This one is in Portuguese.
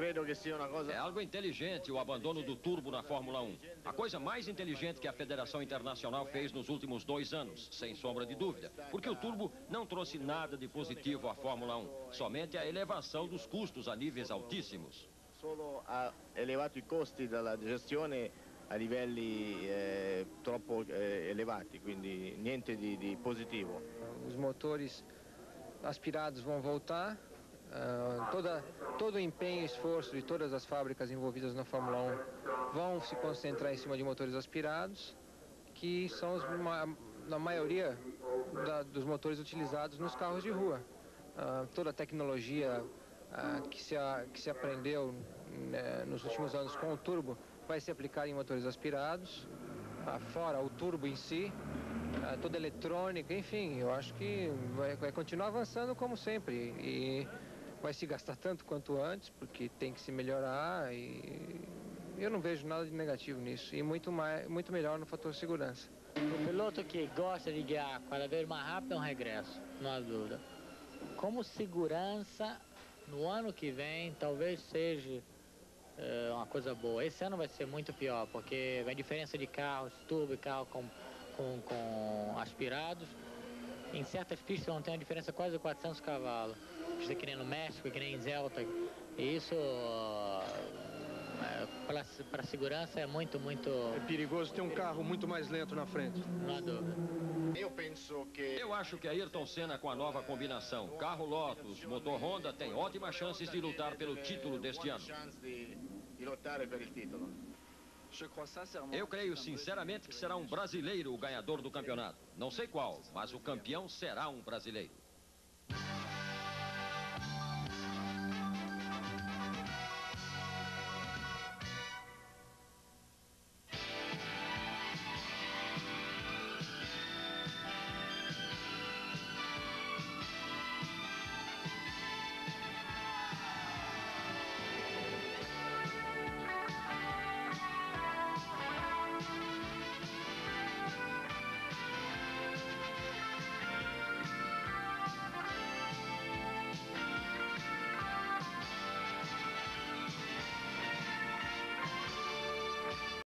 credo che sia una cosa... É algo inteligente o abandono do turbo na Fórmula 1. A coisa mais inteligente que a Federação Internacional fez nos últimos dois anos, sem sombra de dúvida. Porque o turbo não trouxe nada de positivo à Fórmula 1, somente a elevação dos custos a níveis altíssimos. Solo ha elevato i costi della gestione a livelli eh, troppo eh, elevati, quindi niente di, di positivo. Os motores aspirados vão voltar. Uh, toda, todo o empenho e esforço de todas as fábricas envolvidas na Fórmula 1 vão se concentrar em cima de motores aspirados, que são os, na maioria da, dos motores utilizados nos carros de rua. Uh, toda a tecnologia uh, que, se que se aprendeu né, nos últimos anos com o turbo vai se aplicar em motores aspirados, fora o turbo em si, toda a eletrônica, enfim, eu acho que vai, vai continuar avançando como sempre e vai se gastar tanto quanto antes, porque tem que se melhorar e eu não vejo nada de negativo nisso e muito, mais, muito melhor no fator segurança. O piloto que gosta de guiar cada vez mais rápido é um regresso, não há dúvida. Como segurança, no ano que vem, talvez seja é uma coisa boa. Esse ano vai ser muito pior, porque a diferença de carros, turbo e carro com, com, com aspirados, em certas pistas vão ter uma diferença quase de 400 cavalos. Pista que nem no México, que nem em Zelta. E isso, é, para segurança, é muito, muito... É perigoso ter um carro muito mais lento na frente. Não há dúvida. Eu penso que... Eu acho que Ayrton Senna com a nova combinação carro Lotus, motor Honda tem ótimas chances de lutar pelo título deste ano. Eu creio sinceramente que será um brasileiro o ganhador do campeonato. Não sei qual, mas o campeão será um brasileiro.